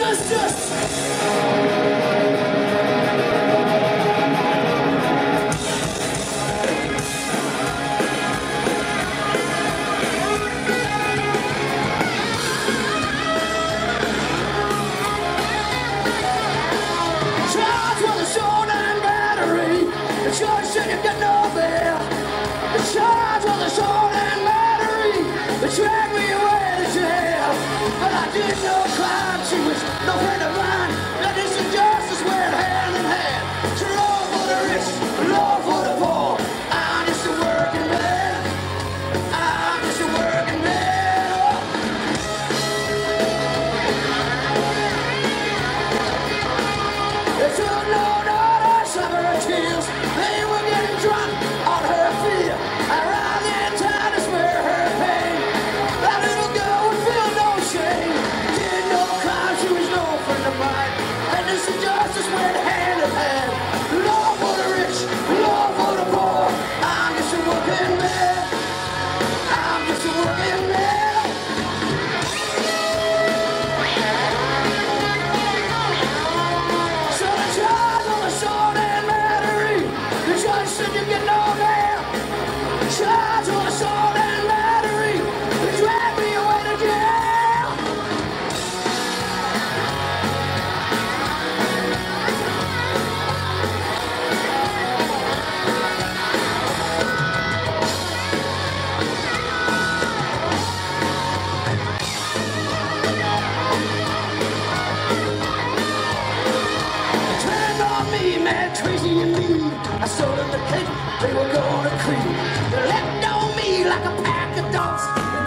Justice! sold them the cake, they were gonna creep. They leapt on me like a pack of dogs.